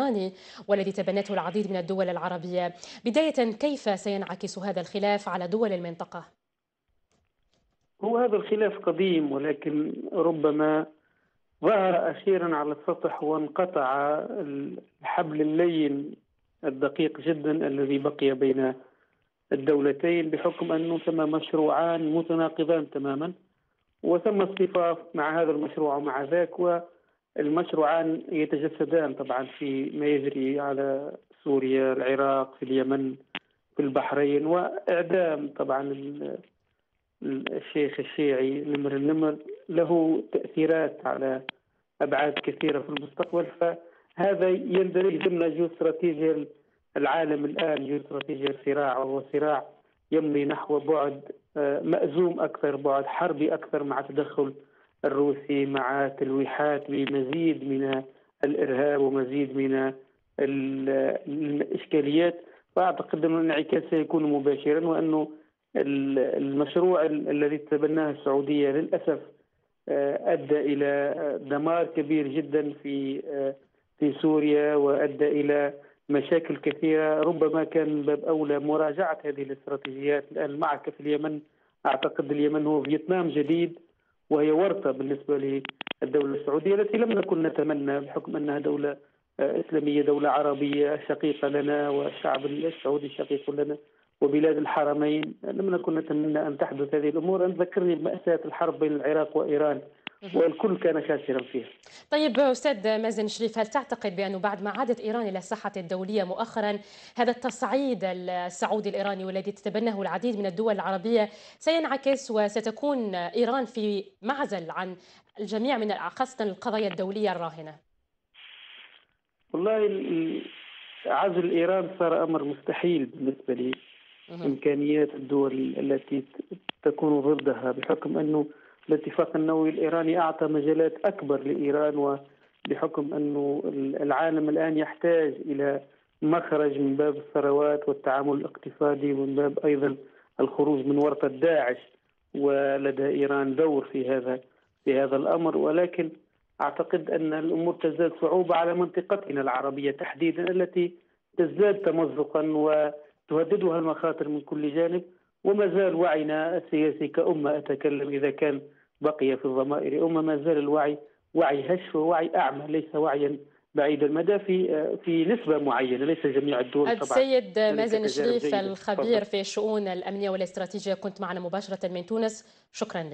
الإيراني والذي تبنته العديد من الدول العربية بداية كيف سينعكس هذا الخلاف على دول المنطقة؟ هو هذا الخلاف قديم ولكن ربما ظهر أخيرا على السطح وانقطع الحبل اللين الدقيق جدا الذي بقي بين الدولتين بحكم أنه ثم مشروعان متناقضان تماما وثم اصطفاف مع هذا المشروع ومع ذاك المشروعان يتجسدان طبعا في ما يجري على سوريا العراق في اليمن في البحرين وإعدام طبعا الشيخ الشيعي نمر النمر له تأثيرات على أبعاد كثيرة في المستقبل. فهذا يندرج ضمن جيوستراتيجيا العالم الآن جيوستراتيجيا الصراع وهو صراع يمضي نحو بعد آه، مأزوم أكثر بعد حربي أكثر مع تدخل الروسي مع تلويحات بمزيد من الإرهاب ومزيد من الإشكاليات. فاعتقد أن الانعكاس سيكون مباشرا وانه المشروع الذي تبناه السعودية للأسف آه، أدى إلى دمار كبير جدا في آه، في سوريا وأدى إلى مشاكل كثيرة. ربما كان باب أولى مراجعة هذه الاستراتيجيات الآن المعركه في اليمن. أعتقد اليمن هو فيتنام جديد. وهي ورطة بالنسبة للدولة السعودية التي لم نكن نتمنى بحكم أنها دولة آه، إسلامية دولة عربية شقيقة لنا والشعب السعودي شقيق لنا وبلاد الحرمين لم نكن نتمنى أن تحدث هذه الأمور. أن ذكرني بمأساة الحرب بين العراق وإيران. والكل كان خاسرا فيها. طيب أستاذ مازن شريف هل تعتقد بأنه بعد ما عادت إيران إلى الساحة الدولية مؤخرا هذا التصعيد السعودي الإيراني والذي تتبناه العديد من الدول العربية سينعكس وستكون إيران في معزل عن الجميع من خاصة القضايا الدولية الراهنة؟ والله عزل إيران صار أمر مستحيل بالنسبة لي. إمكانيات الدول التي تكون ضدها بحكم أنه الاتفاق النووي الإيراني أعطى مجالات أكبر لإيران وبحكم أنه العالم الآن يحتاج إلى مخرج من باب الثروات والتعامل الاقتصادي ومن باب أيضا الخروج من ورطة داعش ولدى إيران دور في هذا في هذا الأمر. ولكن أعتقد أن الأمور تزداد صعوبة على منطقتنا العربية تحديدا التي تزداد تمزقا وتهددها المخاطر من كل جانب. وما زال وعينا السياسي كأمة أتكلم إذا كان بقي في الضمائر. أمة ما زال الوعي وعي هش ووعي أعمى ليس وعيا بعيد المدى في في نسبة معينة ليس جميع الدول طبعا السيد مازن الشريف الخبير في الشؤون الأمنية والاستراتيجية كنت معنا مباشرة من تونس. شكرا لك.